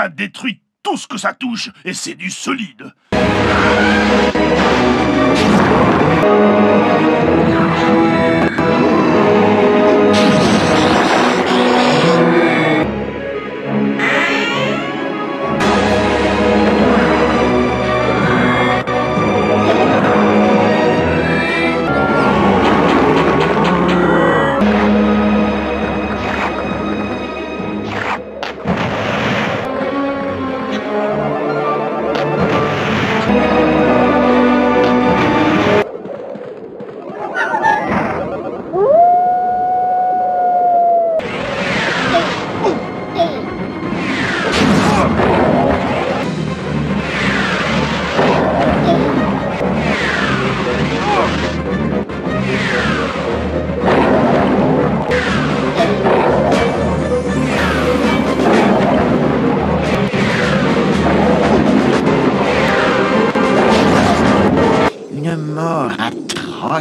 Ça détruit tout ce que ça touche et c'est du solide.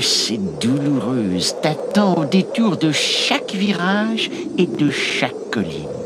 Et douloureuse t'attend au détour de chaque virage et de chaque colline.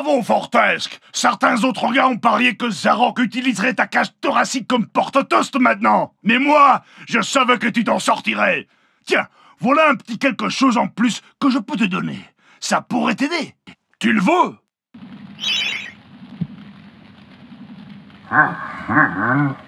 Bravo, Fortesque. Certains autres gars ont parié que Zarok utiliserait ta cage thoracique comme porte-toast maintenant. Mais moi, je savais que tu t'en sortirais. Tiens, voilà un petit quelque chose en plus que je peux te donner. Ça pourrait t'aider. Tu le veux? Ah, ah, ah.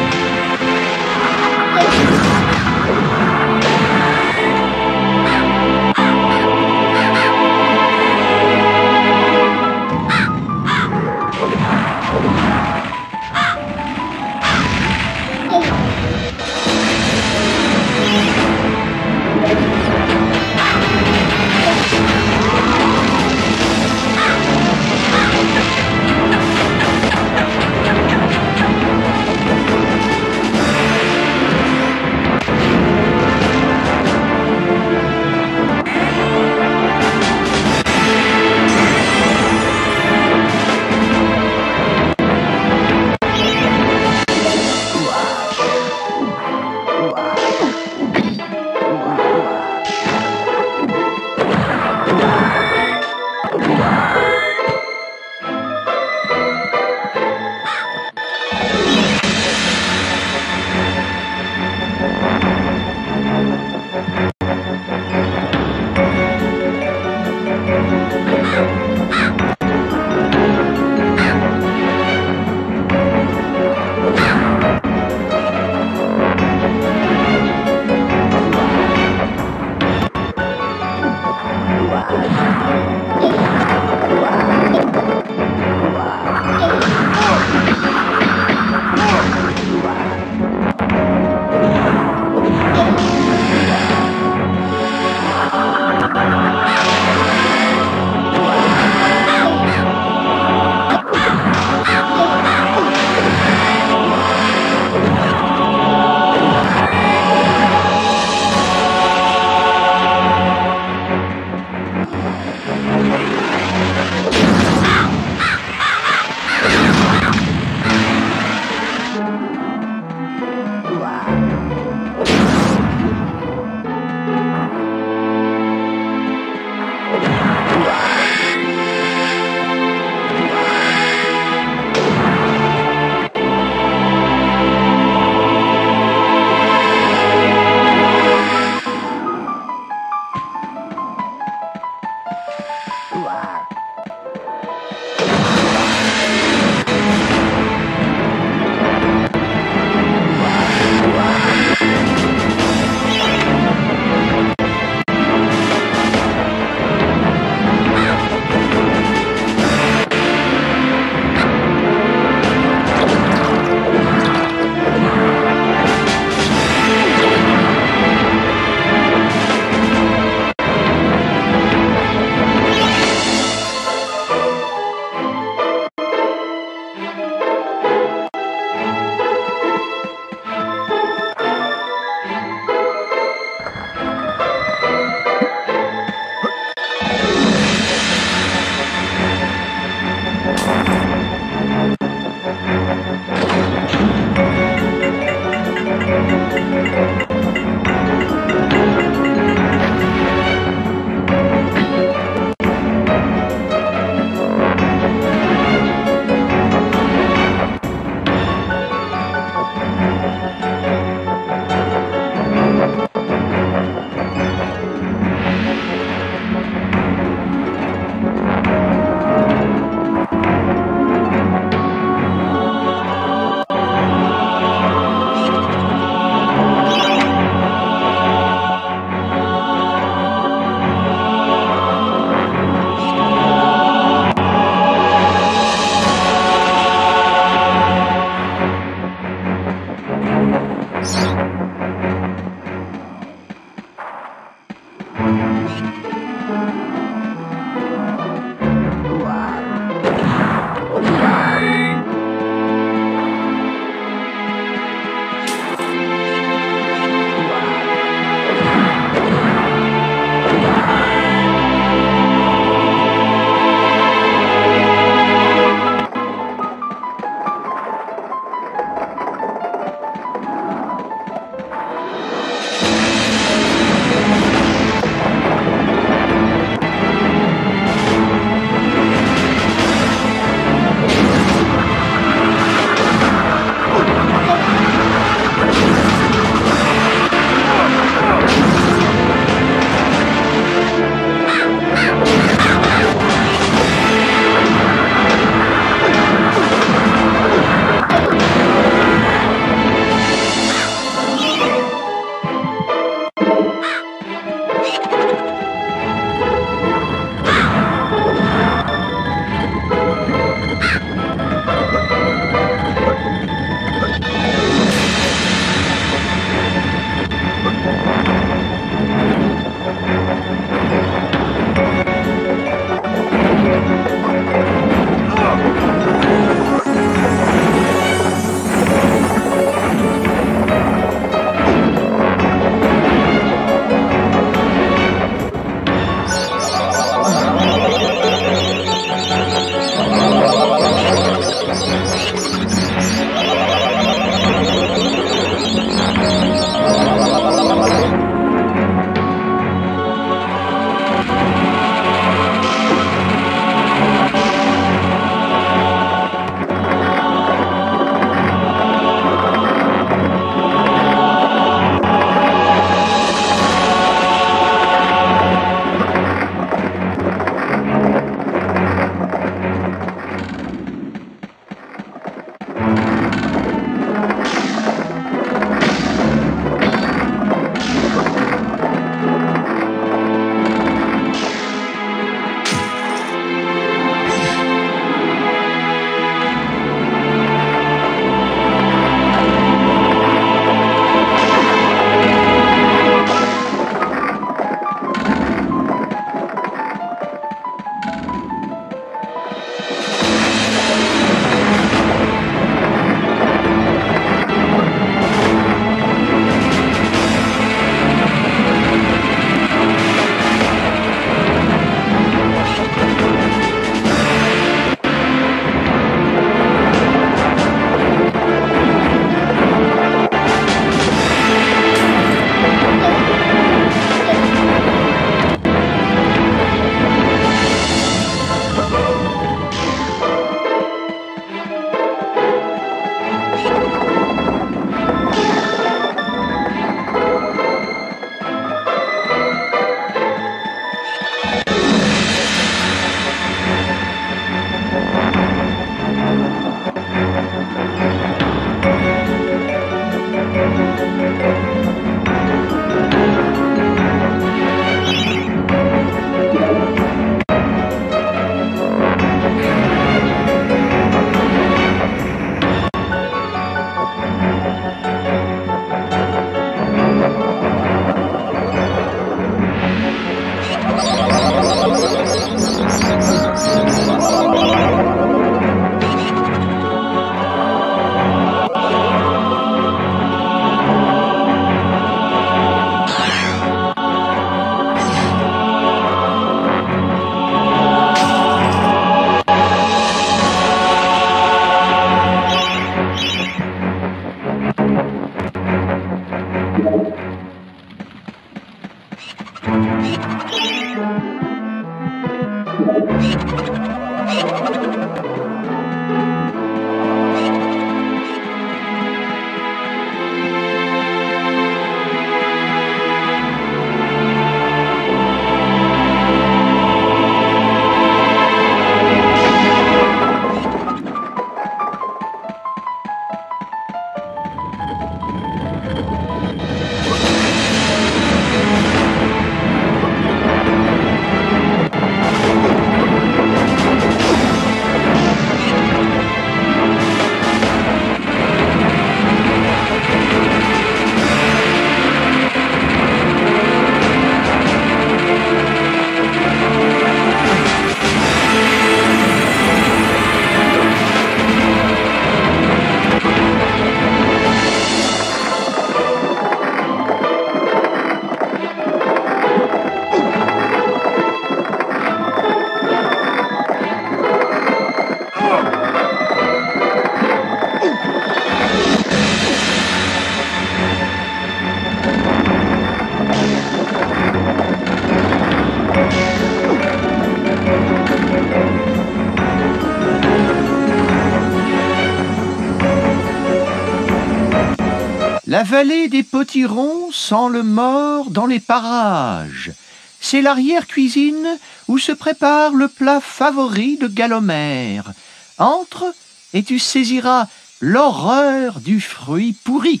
La vallée des potirons sent le mort dans les parages. C'est l'arrière-cuisine où se prépare le plat favori de Galomère. Entre et tu saisiras l'horreur du fruit pourri.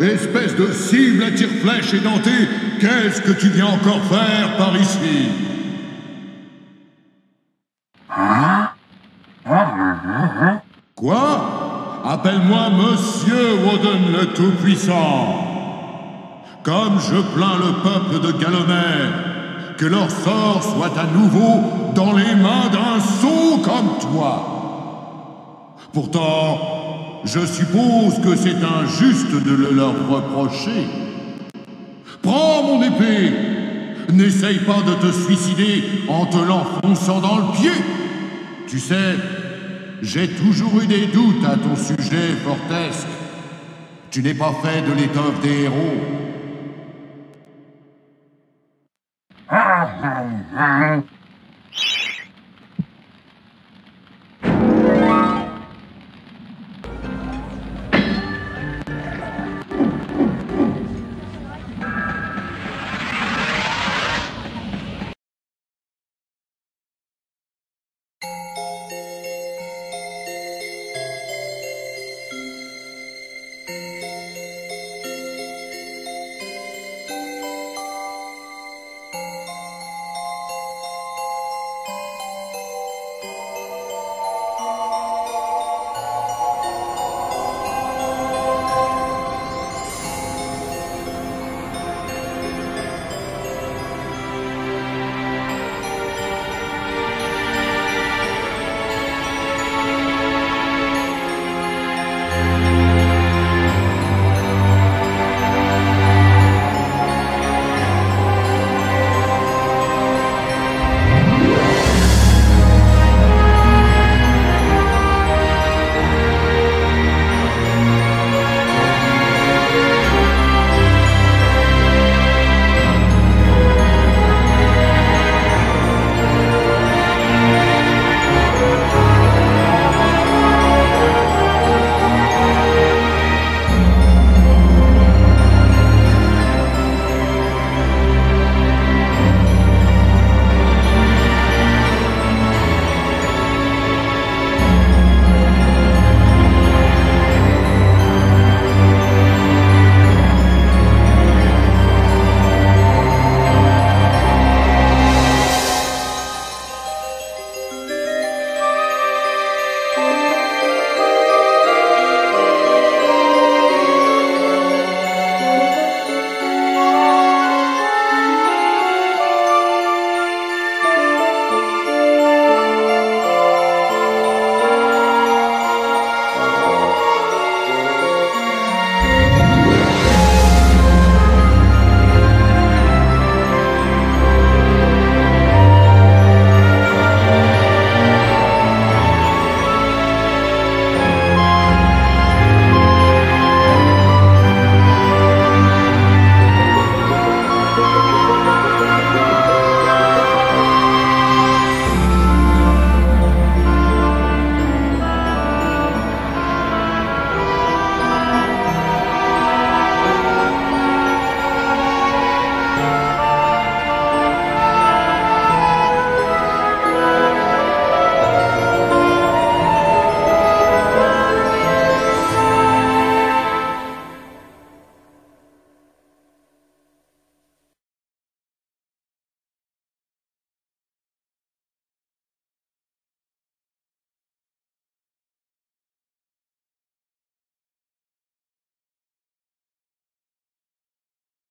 Espèce de cible à tire-flèche édentée, qu'est-ce que tu viens encore faire par ici? Quoi? Appelle-moi Monsieur Woden le Tout-Puissant. Comme je plains le peuple de Galomère, que leur sort soit à nouveau dans les mains d'un sot comme toi. Pourtant, je suppose que c'est injuste de le leur reprocher. Prends mon épée N'essaye pas de te suicider en te l'enfonçant dans le pied Tu sais, j'ai toujours eu des doutes à ton sujet, Fortesque. Tu n'es pas fait de l'étoffe des héros.